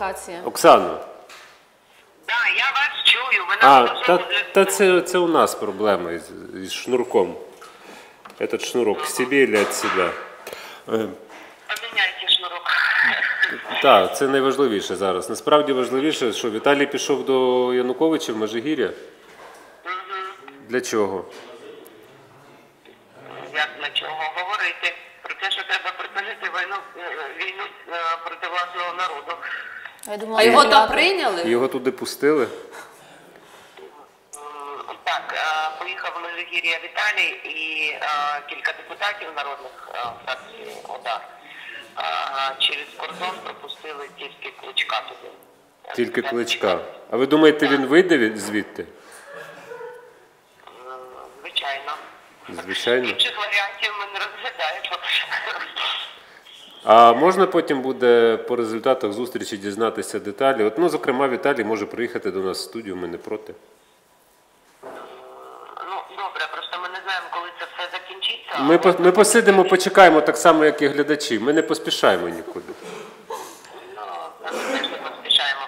локація. Оксано, Да, я вас чую. Ви а, та, та це, це у нас проблема із, із шнурком. Этот шнурок к себе или от себя? Е, Поміняйте шнурок. Так, це найважливіше зараз. Насправді важливіше, що Віталій пішов до Януковича в Межигір'я. Для чого? Як на чого говорити? Про те, що треба припинити війну, е, війну е, проти власного народу. Я думала, А його там прийняли? Його туди пустили? Так, поїхав в Межигір'я Віталій і кілька депутатів народних фракцій ОДА через кордон пропустили тільки кличка туди. Тільки кличка. А ви думаєте, він вийде від- звідти? Звичайно. Звичайно. Інших варіантів ми не розглядаємо. А можна потім буде по результатах зустрічі дізнатися деталі? От, ну, зокрема, Віталій може приїхати до нас в студію, ми не проти. Ну, добре, просто ми не знаємо, коли це все закінчиться. Ми, по- ми посидимо, почекаємо так само, як і глядачі. Ми не поспішаємо нікуди. Ну, ми теж не поспішаємо.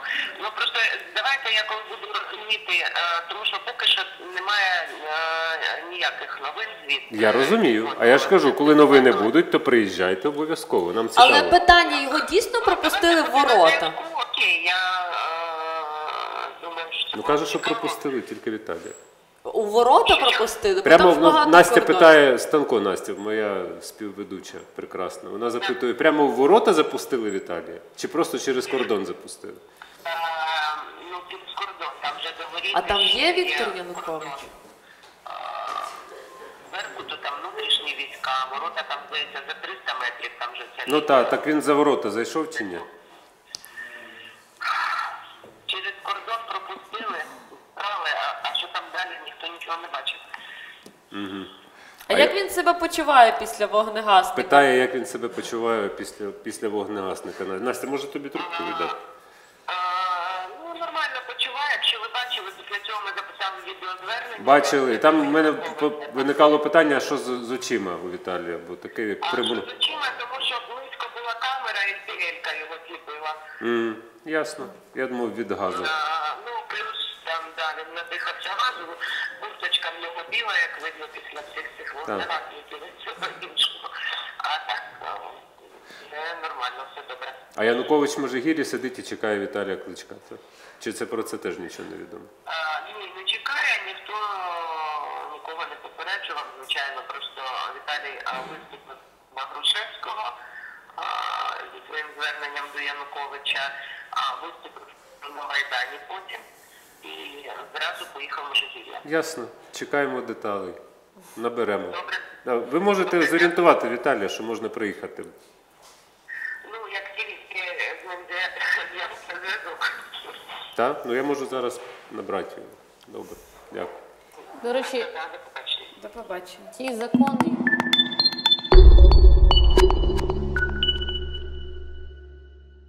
Ну просто давайте я коли буду розуміти, е, тому що поки що немає е, ніяких новин звідти. Я розумію. А я ж кажу, коли новини будуть, то приїжджайте обов'язково. Нам цікаво. Але питання його дійсно пропустили в ворота. Окей, я е, думаю, що це Ну каже, що цікаво. пропустили тільки Віталія. У ворота пропустили, Прямо там ну, багато Настя кордонів. питає Станко Настя, моя співведуча прекрасна. Вона запитує, прямо в ворота запустили Віталія? Чи просто через кордон запустили? Е, Ну, через кордон, там вже. А там є Віктор Янукович? кордон. Е, Зверху то там внутрішні війська, ворота там здається за 300 метрів, там вже це Ну так, так він за ворота зайшов чи ні? через кордон пропустили, справи, а, а що там далі, ніхто нічого не бачив. А як він себе почуває після вогнегасника? Питає, як він себе почуває після, після вогнегасника. Настя, може тобі трубку віддати? Ну, нормально почуваю, якщо ви бачили, після цього ми записали відеозвернення. Бачили. І там в мене виникало питання, що з, з очима у Віталія, бо таке як що з очима, тому що близько була камера і стрілька його сліпила. М, Ясно. Я думав від газу. А, ну, плюс там, да, він надихався газу, курточка в нього біла, як видно, після всіх цих вогнегасників і всього іншого. А так, а, все нормально, все добре. А Янукович в Межигір'ї сидить і чекає Віталія Кличка. так? Чи це про це теж нічого не відомо? А, ні, не чекає, ніхто нікого не попереджував, звичайно, просто Віталій а, виступив на Грушевського а, зі своїм зверненням до Януковича, а виступив на Майдані потім і зразу поїхав в Межигір'я. Ясно. Чекаємо деталей. Наберемо. Добре. Да, Ви можете зорієнтувати Віталія, що можна приїхати. Ну, як тільки з ним де з'явився зв'язок. Так? Ну я можу зараз набрати його. Добре. Дякую. До речі, Да, до побачення. До побачення. ті закони,